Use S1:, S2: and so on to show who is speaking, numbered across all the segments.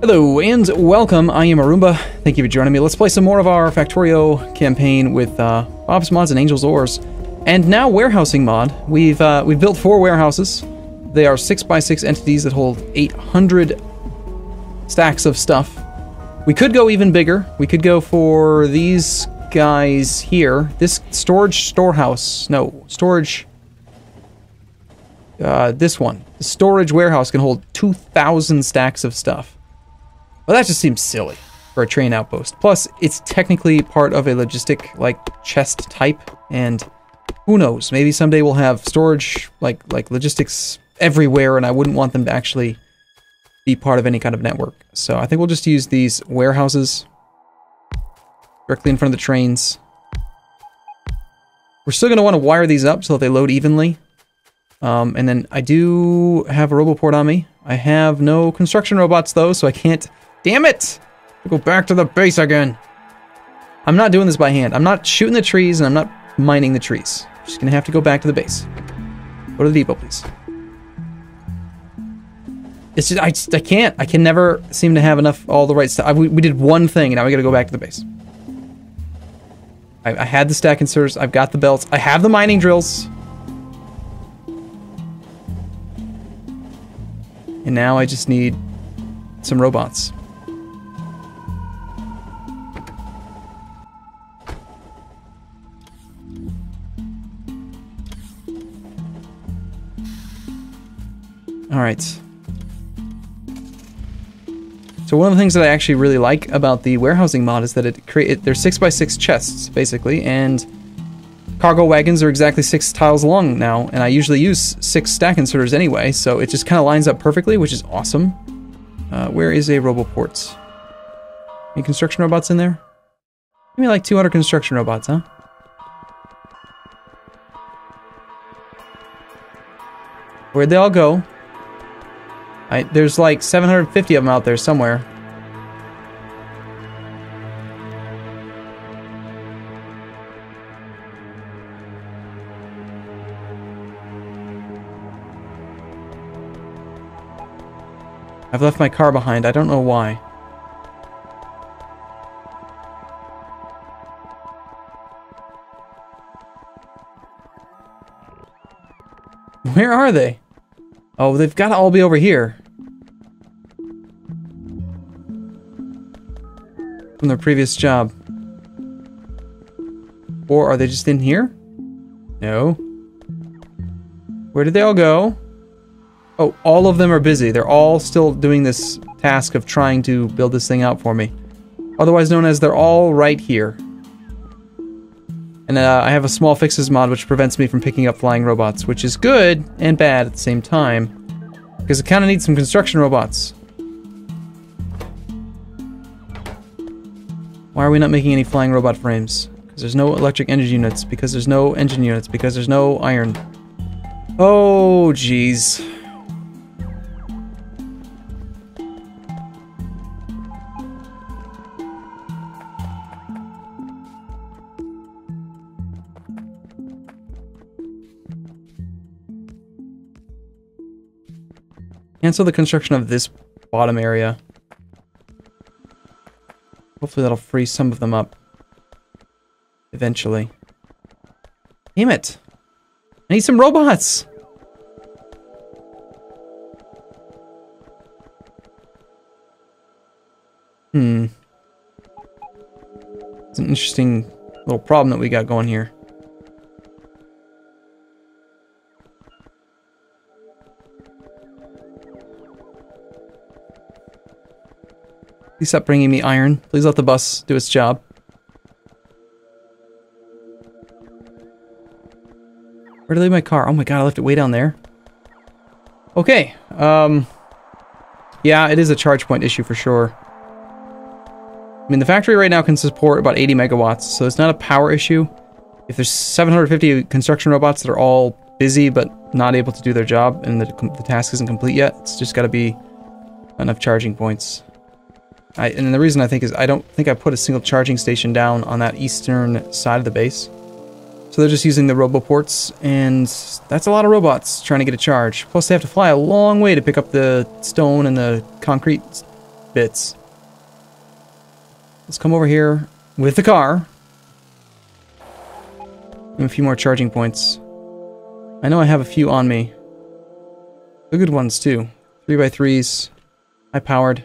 S1: Hello and welcome. I am Arumba. Thank you for joining me. Let's play some more of our Factorio campaign with uh, Bob's Mods and Angel's Ores, and now warehousing mod. We've uh, we've built four warehouses. They are six by six entities that hold 800 stacks of stuff. We could go even bigger. We could go for these guys here. This storage storehouse. No storage. Uh, this one. The storage warehouse can hold 2,000 stacks of stuff. Well, that just seems silly for a train outpost. Plus, it's technically part of a logistic, like, chest type, and who knows, maybe someday we'll have storage, like, like logistics everywhere, and I wouldn't want them to actually be part of any kind of network. So I think we'll just use these warehouses directly in front of the trains. We're still going to want to wire these up so that they load evenly. Um, and then I do have a roboport on me. I have no construction robots, though, so I can't Damn it! Go back to the base again. I'm not doing this by hand. I'm not shooting the trees and I'm not mining the trees. I'm just gonna have to go back to the base. Go to the depot, please. It's just, I, just, I can't. I can never seem to have enough, all the right stuff. We, we, did one thing and now we gotta go back to the base. I, I had the stack inserters. I've got the belts. I have the mining drills. And now I just need some robots. All right. So one of the things that I actually really like about the warehousing mod is that it create they're six by six chests basically, and cargo wagons are exactly six tiles long now, and I usually use six stack inserters anyway, so it just kind of lines up perfectly, which is awesome. Uh, where is a roboport? Any construction robots in there? Give me like 200 construction robots, huh? Where'd they all go? I, there's like 750 of them out there somewhere. I've left my car behind. I don't know why. Where are they? Oh, they've got to all be over here. From their previous job. Or are they just in here? No. Where did they all go? Oh, all of them are busy. They're all still doing this task of trying to build this thing out for me. Otherwise known as they're all right here. And uh, I have a small fixes mod which prevents me from picking up flying robots, which is good and bad at the same time. Because it kind of needs some construction robots. Why are we not making any flying robot frames? Because there's no electric engine units, because there's no engine units, because there's no iron. Oh, jeez. Cancel the construction of this bottom area. Hopefully that'll free some of them up. Eventually. Damn it! I need some robots! Hmm. It's an interesting little problem that we got going here. Stop bringing me iron. Please let the bus do its job. Where did I leave my car? Oh my god, I left it way down there. Okay, um... Yeah, it is a charge point issue for sure. I mean, the factory right now can support about 80 megawatts, so it's not a power issue. If there's 750 construction robots that are all busy but not able to do their job and the, the task isn't complete yet, it's just got to be enough charging points. I, and the reason I think is I don't think I put a single charging station down on that eastern side of the base. So they're just using the roboports, and that's a lot of robots trying to get a charge. Plus they have to fly a long way to pick up the stone and the concrete bits. Let's come over here with the car. And a few more charging points. I know I have a few on me. The good ones, too. 3x3s. High powered.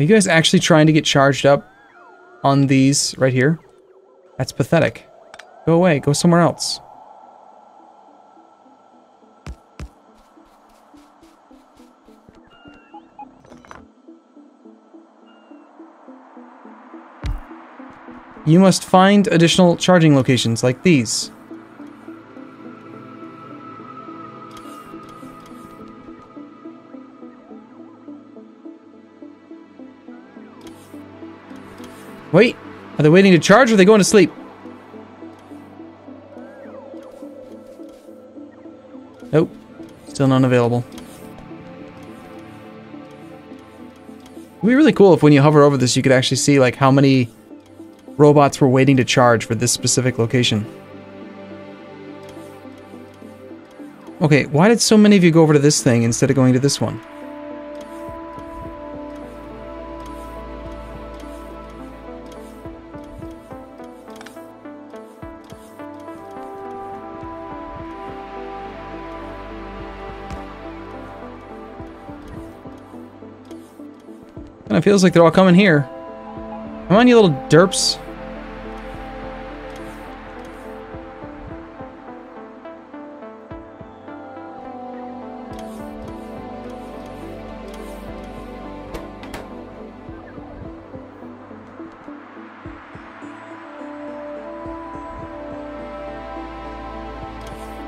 S1: Are you guys actually trying to get charged up on these right here? That's pathetic. Go away. Go somewhere else. You must find additional charging locations like these. Wait, are they waiting to charge or are they going to sleep? Nope, still not available. It'd be really cool if when you hover over this you could actually see like how many robots were waiting to charge for this specific location. Okay, why did so many of you go over to this thing instead of going to this one? Of feels like they're all coming here. Come on, you little derps.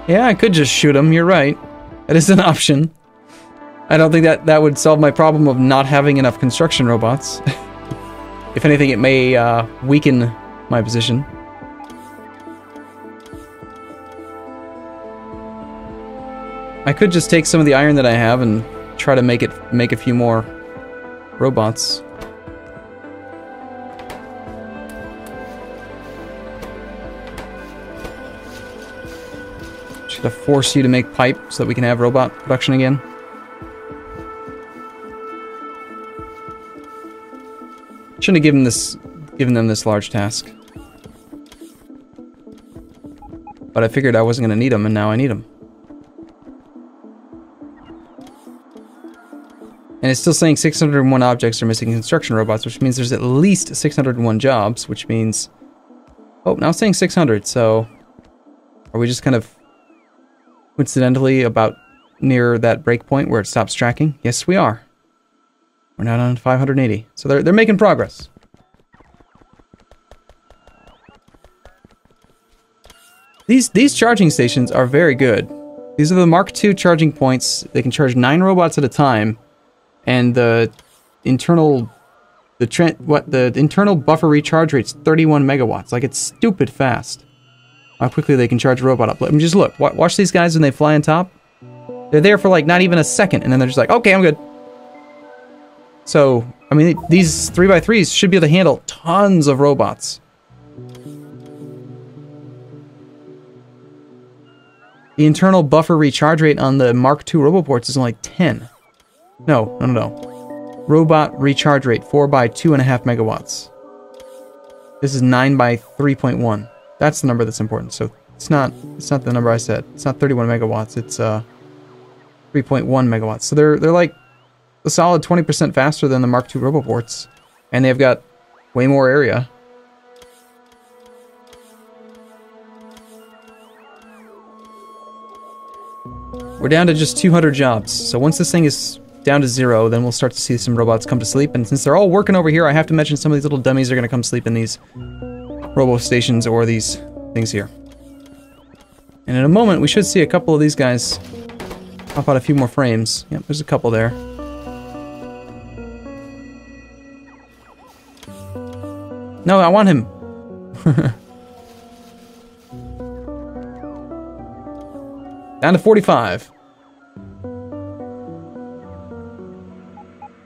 S1: Yeah, I could just shoot him, you're right. That is an option. I don't think that that would solve my problem of not having enough construction robots. if anything, it may uh, weaken my position. I could just take some of the iron that I have and try to make it make a few more robots. Should to force you to make pipe so that we can have robot production again. Shouldn't have given this given them this large task. But I figured I wasn't going to need them, and now I need them. And it's still saying 601 objects are missing construction robots, which means there's at least 601 jobs, which means... Oh, now it's saying 600, so... Are we just kind of coincidentally about near that breakpoint where it stops tracking? Yes, we are. We're now on 580. So they're, they're making progress. These, these charging stations are very good. These are the Mark II charging points. They can charge nine robots at a time. And the internal the trend what the internal buffer recharge rate's 31 megawatts. Like it's stupid fast how quickly they can charge a robot up. I mean, just look. Watch these guys when they fly on top. They're there for like not even a second, and then they're just like, okay, I'm good. So, I mean, these 3x3s should be able to handle tons of robots. The internal buffer recharge rate on the Mark II Roboports is only 10. No, no, no, no. Robot recharge rate, 4 by 2.5 megawatts. This is 9 by 3.1. That's the number that's important. So it's not it's not the number I said. It's not 31 megawatts. It's uh 3.1 megawatts. So they're they're like a solid 20% faster than the Mark II Roboports, and they've got way more area. We're down to just 200 jobs. So once this thing is down to zero, then we'll start to see some robots come to sleep. And since they're all working over here, I have to mention some of these little dummies are going to come sleep in these robo stations or these things here. And in a moment, we should see a couple of these guys pop out a few more frames. Yep, there's a couple there. No, I want him. Down to 45.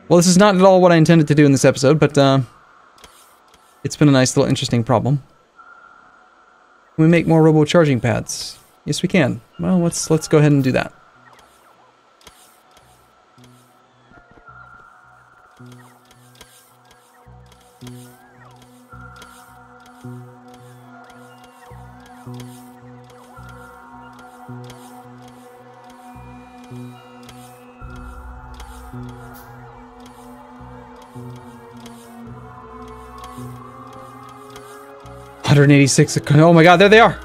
S1: Well, this is not at all what I intended to do in this episode, but uh, it's been a nice little interesting problem. Can we make more robo charging pads? Yes, we can. Well, let's let's go ahead and do that. Hundred eighty-six. Oh my God! There they are.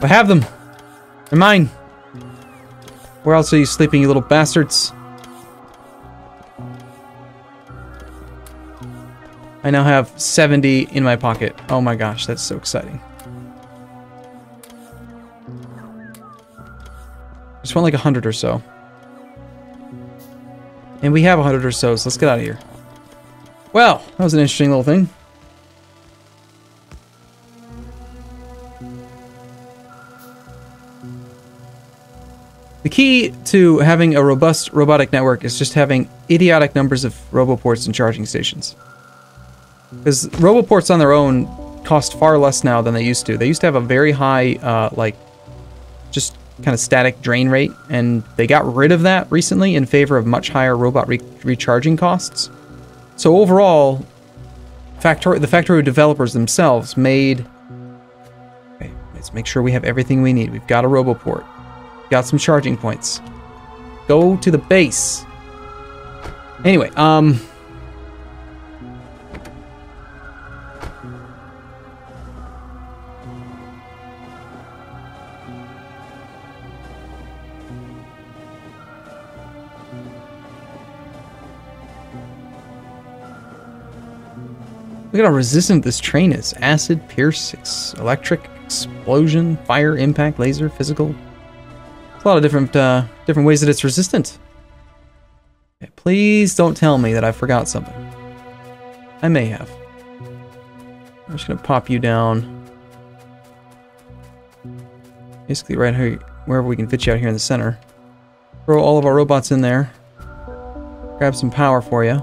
S1: I have them. They're mine. Where else are you sleeping, you little bastards? I now have 70 in my pocket. Oh my gosh, that's so exciting. Just want like 100 or so. And we have 100 or so, so let's get out of here. Well, that was an interesting little thing. The key to having a robust robotic network is just having idiotic numbers of roboports and charging stations. Because roboports on their own cost far less now than they used to. They used to have a very high, uh, like, just kind of static drain rate, and they got rid of that recently in favor of much higher robot re recharging costs. So overall, Factor the Factorio developers themselves made... Okay, let's make sure we have everything we need. We've got a roboport. Got some charging points. Go to the base. Anyway, um... Look at how resistant this train is. Acid, pierce, electric, explosion, fire, impact, laser, physical, a lot of different uh, different ways that it's resistant. Okay, please don't tell me that I forgot something. I may have. I'm just gonna pop you down. Basically right here, wherever we can fit you out here in the center. Throw all of our robots in there. Grab some power for you.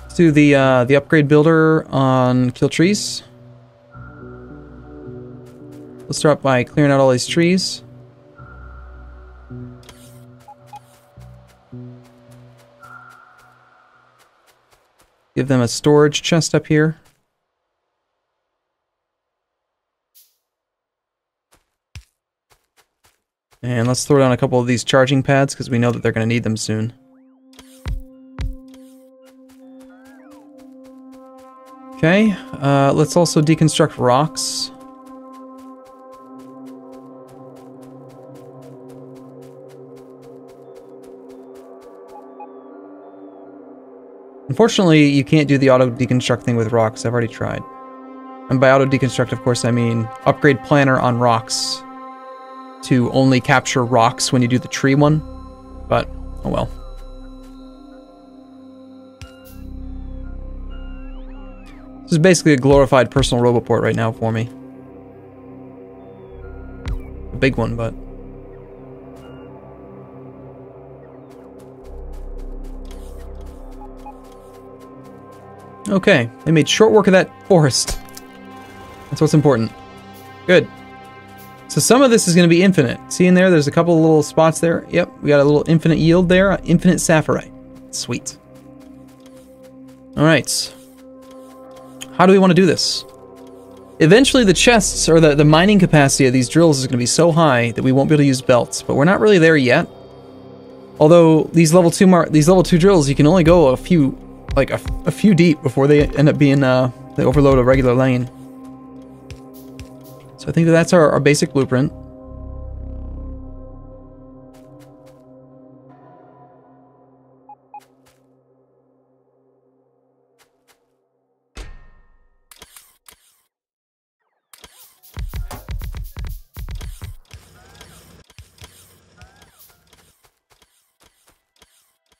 S1: Let's do the uh, the upgrade builder on kill trees. Let's start by clearing out all these trees. Give them a storage chest up here. And let's throw down a couple of these charging pads because we know that they're going to need them soon. Okay, uh, let's also deconstruct rocks. Unfortunately, you can't do the auto deconstruct thing with rocks. I've already tried. And by auto deconstruct, of course, I mean upgrade planner on rocks to only capture rocks when you do the tree one. But, oh well. This is basically a glorified personal roboport right now for me. A big one, but... Okay, they made short work of that forest. That's what's important. Good. So some of this is going to be infinite. See in there, there's a couple little spots there. Yep, we got a little infinite yield there. Uh, infinite saphirite. Sweet. Alright. How do we want to do this? Eventually the chests, or the, the mining capacity of these drills is going to be so high that we won't be able to use belts, but we're not really there yet. Although these level 2 mar these level 2 drills, you can only go a few like a, a few deep before they end up being, uh, they overload a regular lane. So I think that that's our, our basic blueprint.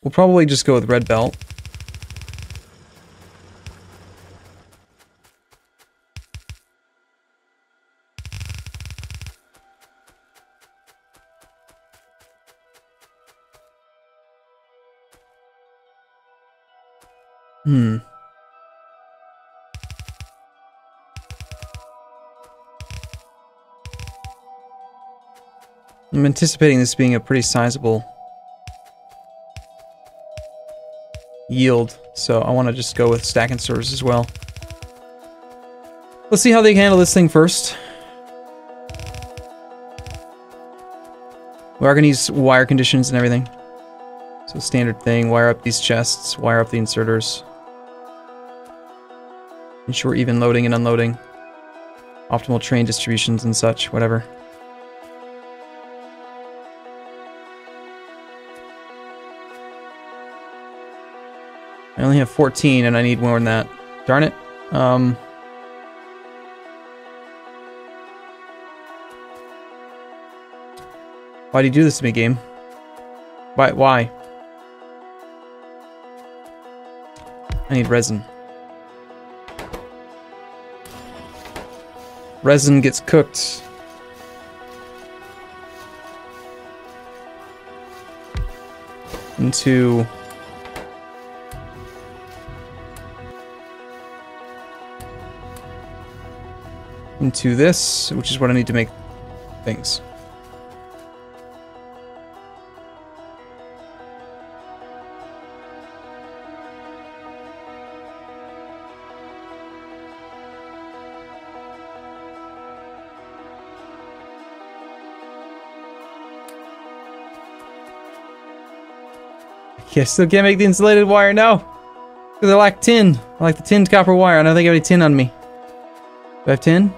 S1: We'll probably just go with red belt. Hmm. I'm anticipating this being a pretty sizable yield, so I want to just go with stack and as well. Let's see how they handle this thing first. We are going to use wire conditions and everything. So standard thing, wire up these chests, wire up the inserters. Ensure even loading and unloading. Optimal train distributions and such, whatever. I only have 14 and I need more than that. Darn it. Um... Why do you do this to me, game? Why? Why? I need resin. Resin gets cooked. Into... Into this, which is what I need to make things. Yeah, still can't make the insulated wire, no. Because I lack tin. I like the tinned copper wire. I don't think I have any tin on me. Do I have tin?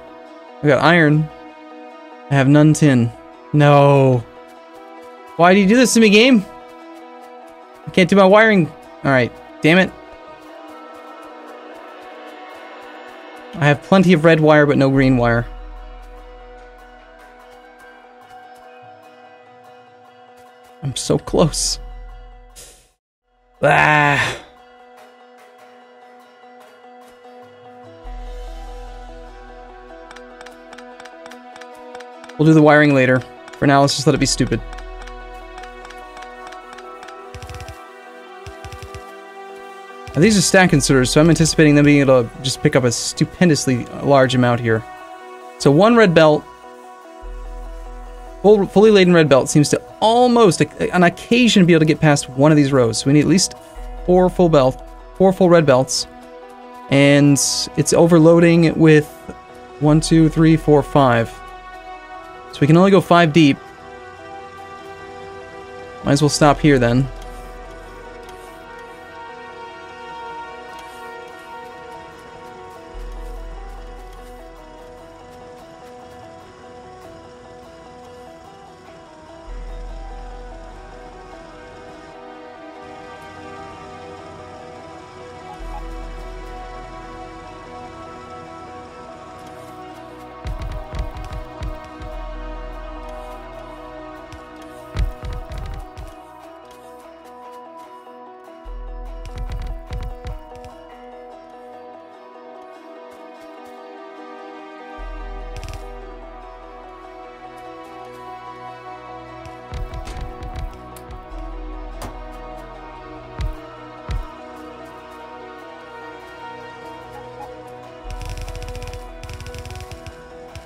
S1: I got iron. I have none tin. No. Why do you do this to me, game? I can't do my wiring. Alright, damn it. I have plenty of red wire, but no green wire. I'm so close. Ah. We'll do the wiring later. For now, let's just let it be stupid. Now, these are stack inserters, so I'm anticipating them being able to just pick up a stupendously large amount here. So one red belt, full, fully laden red belt, seems to almost, on occasion, be able to get past one of these rows. So we need at least four full belt, four full red belts, and it's overloading with one, two, three, four, five. So we can only go five deep. Might as well stop here then.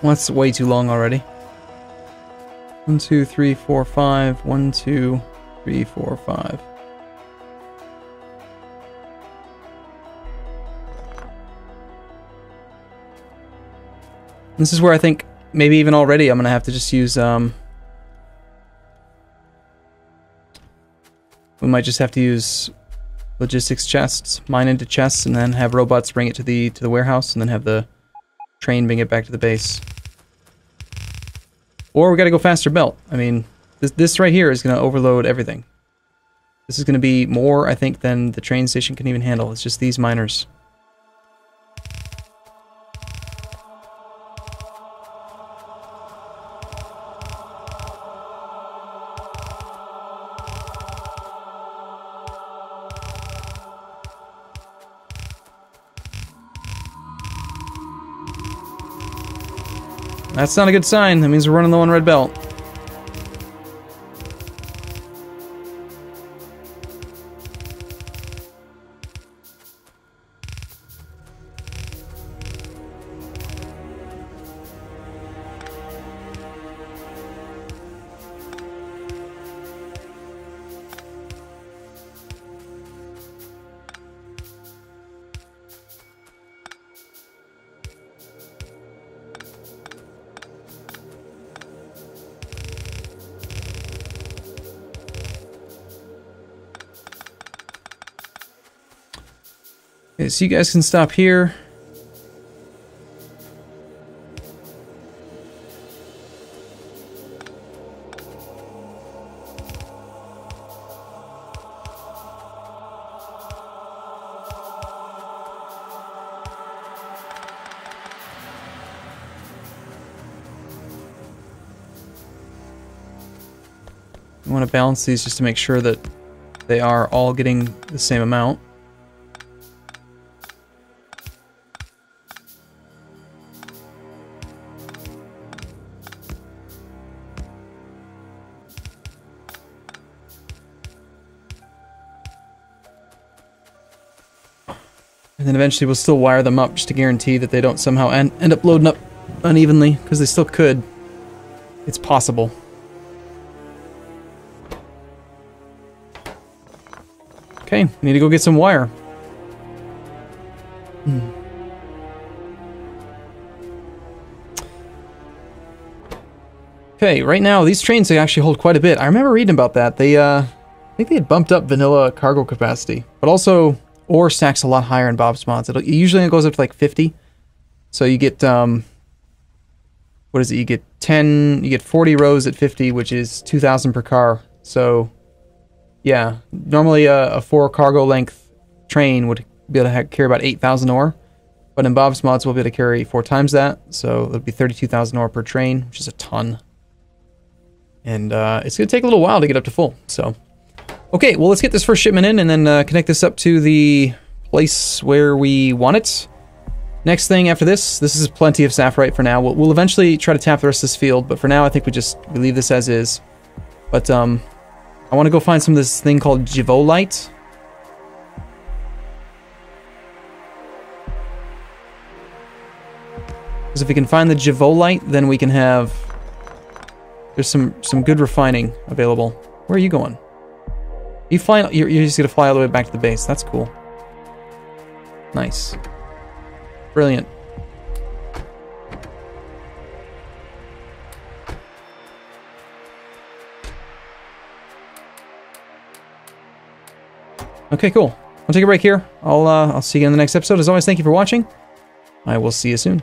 S1: Well, that's way too long already. One, two, three, four, five. One, two, three, four, five. This is where I think maybe even already I'm gonna have to just use um we might just have to use logistics chests, mine into chests, and then have robots bring it to the to the warehouse, and then have the train bring it back to the base. Or we gotta go faster belt. I mean, this, this right here is gonna overload everything. This is gonna be more, I think, than the train station can even handle. It's just these miners. That's not a good sign. That means we're running low on red belt. So you guys can stop here. I want to balance these just to make sure that they are all getting the same amount. Then eventually we'll still wire them up just to guarantee that they don't somehow end, end up loading up unevenly, because they still could. It's possible. Okay, need to go get some wire. Hmm. Okay, right now these trains they actually hold quite a bit. I remember reading about that. They, uh, I think they had bumped up vanilla cargo capacity, but also ore stacks a lot higher in Bob's mods. It usually goes up to like 50. So you get, um, what is it? You get 10, you get 40 rows at 50, which is 2,000 per car. So yeah, normally a, a four cargo length train would be able to carry about 8,000 ore, but in Bob's mods we'll be able to carry four times that, so it'll be 32,000 ore per train, which is a ton. And uh, it's going to take a little while to get up to full, so... Okay, well let's get this first shipment in and then uh, connect this up to the place where we want it. Next thing after this, this is plenty of saphirite for now. We'll, we'll eventually try to tap the rest of this field, but for now I think we just we leave this as is. But um, I want to go find some of this thing called Jivolite. Because if we can find the Jivolite, then we can have... There's some, some good refining available. Where are you going? You fly, you're, you're just to fly all the way back to the base. That's cool. Nice. Brilliant. Okay, cool. I'll take a break here. I'll uh, I'll see you in the next episode. As always, thank you for watching. I will see you soon.